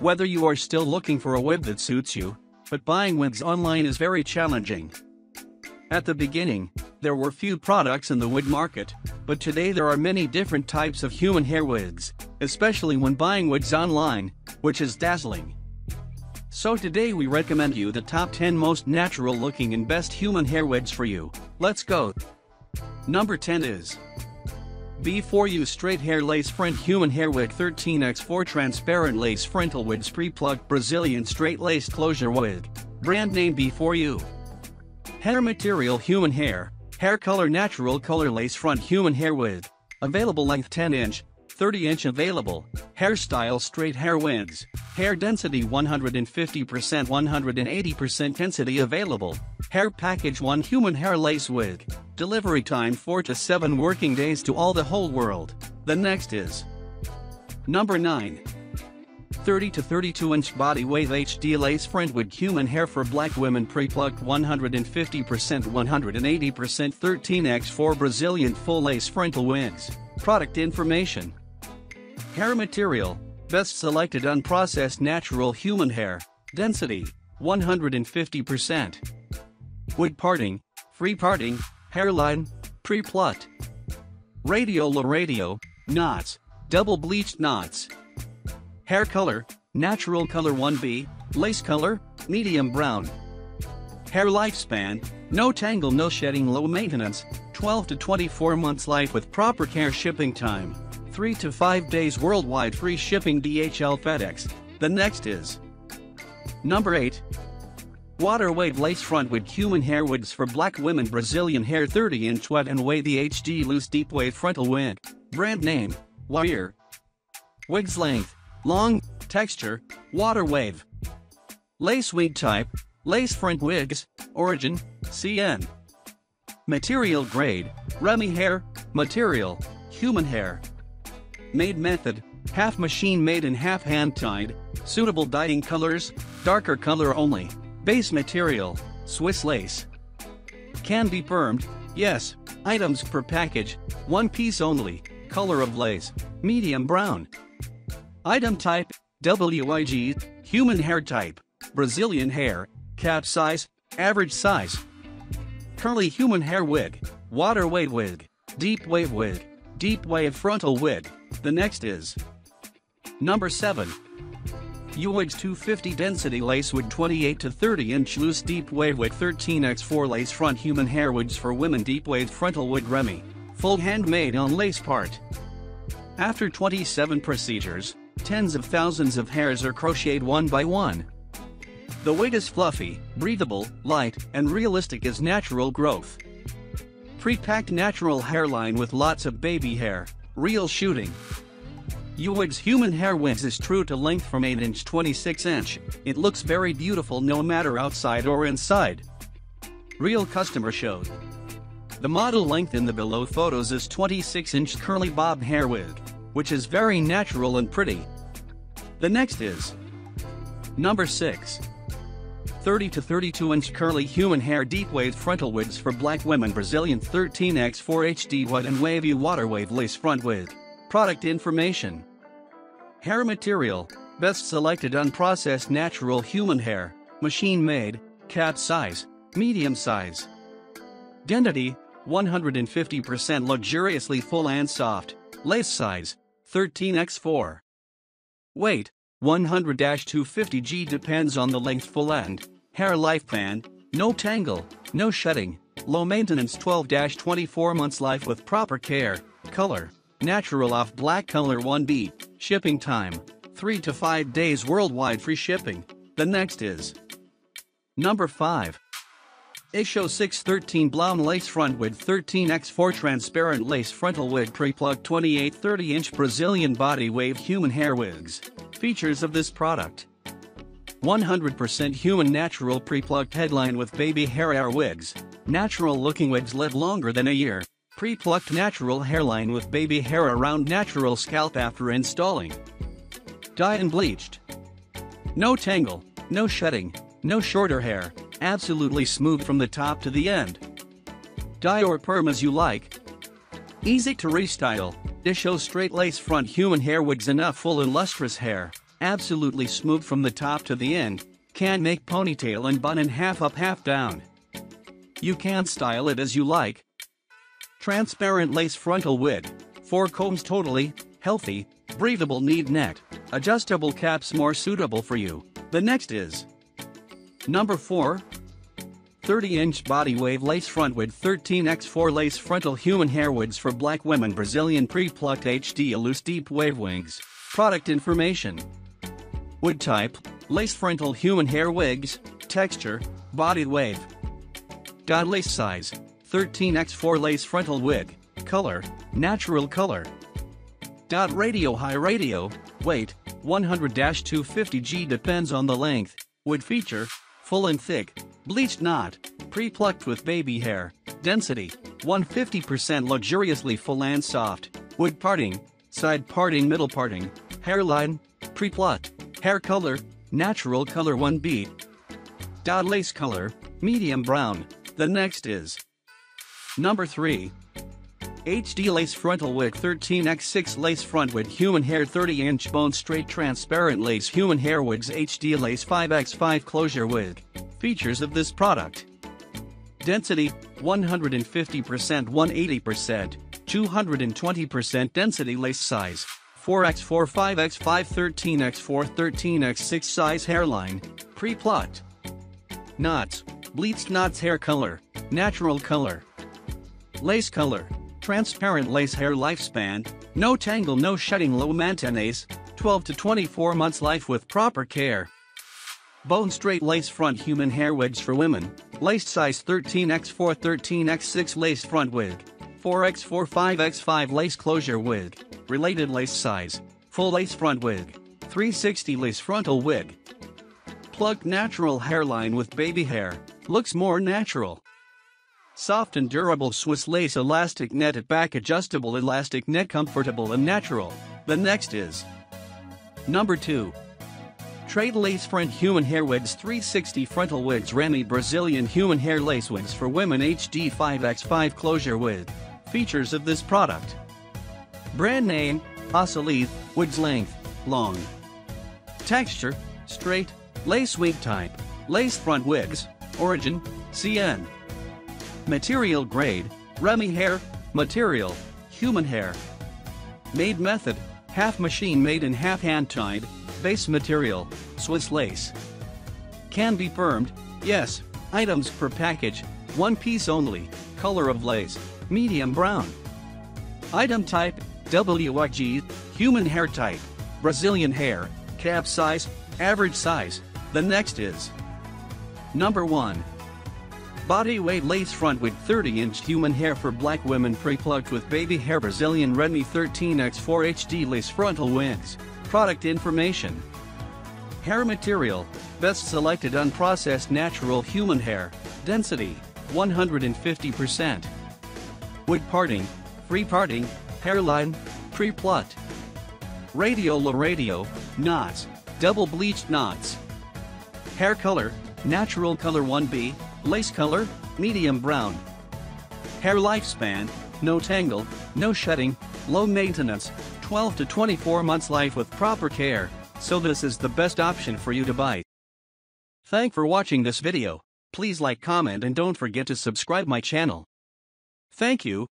Whether you are still looking for a wig that suits you, but buying wigs online is very challenging. At the beginning, there were few products in the wig market, but today there are many different types of human hair wigs, especially when buying wigs online, which is dazzling. So today we recommend you the top 10 most natural looking and best human hair wigs for you. Let's go. Number 10 is B4U Straight Hair Lace Front Human Hair Wig 13x4 Transparent Lace Frontal Wigs Pre-Plucked Brazilian Straight Lace Closure Wig. Brand name B4U. Hair material human hair, hair color natural color lace front human hair wig. Available length 10 inch, 30 inch available. Hairstyle straight hair wigs. Hair density 150% 180% density available. Hair package 1 human hair lace wig. Delivery time 4 to 7 working days to all the whole world. The next is Number 9. 30 to 32 inch body wave HD lace front with human hair for black women pre-plucked 150% 180% 13x4 Brazilian full lace frontal wigs. Product information. Hair material, best selected unprocessed natural human hair, density, 150%. Wig parting, free parting, hairline, pre-plucked. Radial radio, knots, double bleached knots. Hair color, natural color 1B, lace color, medium brown. Hair lifespan, no tangle no shedding low maintenance, 12 to 24 months life with proper care shipping time. 3 to 5 days worldwide free shipping DHL FedEx. The next is Number 8. Water Wave Lace Front with Human Hair Wigs for Black Women Brazilian Hair 30 inch wet and wavy HD Loose Deep Wave Frontal Wig. Brand name, Wire. Wigs length, long, texture, water wave. Lace wig type, lace front wigs, origin, CN. Material grade, Remy hair, material, human hair. Made method, half machine made and half hand tied, suitable dyeing colors, darker color only, base material, Swiss lace. Can be permed, yes, items per package, one piece only, color of lace, medium brown. Item type, WIG, human hair type, Brazilian hair, cap size, average size. Curly human hair wig, water wave wig, deep wave wig, deep wave frontal wig. The next is Number 7. Uwigs 250 density lace wig 28 to 30 inch loose deep wave wig 13x4 lace front human hair wigs for women deep wave frontal wig Remy. Full handmade on lace part. After 27 procedures, tens of thousands of hairs are crocheted one by one. The wig is fluffy, breathable, light, and realistic as natural growth. Pre-packed natural hairline with lots of baby hair, real shooting. Uwigs human hair wigs is true to length from 8 inch 26 inch, it looks very beautiful no matter outside or inside. Real customer showed. The model length in the below photos is 26 inch curly bob hair wig, which is very natural and pretty. The next is Number 6. 30 to 32 inch curly human hair deep wave frontal wigs for black women Brazilian 13x4 HD wet and wavy water wave lace front wig. Product information. Hair material, best selected unprocessed natural human hair, machine made, cap size, medium size. Density, 150% luxuriously full and soft, lace size, 13x4. Weight, 100-250 g depends on the length full end, hair lifespan, no tangle, no shedding, low maintenance 12-24 months life with proper care, color, natural off black color 1B, shipping time, 3 to 5 days worldwide free shipping, the next is Number 5. Ishow 613 Blonde Lace Front Wig 13x4 Transparent Lace Frontal Wig Pre-Plug 28 30 inch Brazilian Body Wave Human Hair Wigs. Features of this product 100% human natural pre-plucked headline with baby hair air wigs. Natural looking wigs live longer than a year. Pre-plucked natural hairline with baby hair around natural scalp after installing. Dye and bleached. No tangle, no shedding, no shorter hair, absolutely smooth from the top to the end. Dye or perm as you like. Easy to restyle, this shows straight lace front human hair wigs enough full and lustrous hair. absolutely smooth from the top to the end, can make ponytail and bun in half up half down. You can style it as you like. Transparent lace frontal wig, 4 combs totally, healthy, breathable need net, adjustable caps more suitable for you. The next is Number 4 30-inch body wave lace front with 13x4 lace frontal human hair wigs for black women Brazilian pre-plucked HD loose deep wave wigs. Product information. Wig type, lace frontal human hair wigs, texture, body wave. Dot lace size, 13x4 lace frontal wig, color, natural color. Dot radio high radio, weight, 100-250G depends on the length, would feature, full and thick, bleached knot, pre-plucked with baby hair, density, 150% luxuriously full and soft, wood parting, side parting middle parting, hairline, pre-plucked, hair color, natural color 1 beat. Dot lace color, medium brown, the next is Number 3. HD lace frontal wig 13x6 lace front wig human hair 30 inch bone straight transparent lace human hair wigs HD lace 5x5 closure wig. Features of this product. Density, 150% 180%, 220% density lace size, 4x4 5x5 13x4 13x6 size hairline, pre-plucked. Knots, bleached knots hair color, natural color. Lace color, transparent lace hair lifespan, no tangle no shedding low maintenance, 12 to 24 months life with proper care. Bone straight lace front human hair wigs for women, lace size 13x4 13x6 lace front wig, 4x4 5x5 lace closure wig, related lace size, full lace front wig, 360 lace frontal wig. Plucked natural hairline with baby hair, looks more natural. Soft and durable Swiss lace elastic netted back adjustable elastic net comfortable and natural. The next is Number 2. Trade lace front human hair wigs 360 frontal wigs Remy Brazilian human hair lace wigs for women HD 5x5 closure wig. Features of this product. Brand name, Ocelith, wigs length, long. Texture, straight, lace wig type, lace front wigs, origin, CN. Material grade, Remy hair, material, human hair. Made method, half machine made and half hand tied, base material, Swiss lace. Can be firmed, yes, items per package, one piece only, color of lace, medium brown. Item type, WIG, human hair type, Brazilian hair, cap size, average size. The next is Number 1. Body wave lace front wig 30 inch human hair for black women pre-plucked with baby hair Brazilian Remy 13x4 HD lace frontal wigs. Product information. Hair material, best selected unprocessed natural human hair, density, 150%. Wood parting, free parting, hairline, pre-plucked. Radiola radio, knots, double bleached knots. Hair color, natural color 1B, lace color, medium brown. Hair lifespan, no tangle, no shedding, low maintenance, 12 to 24 months life with proper care, so this is the best option for you to buy. Thank for watching this video, please like comment and don't forget to subscribe my channel. Thank you.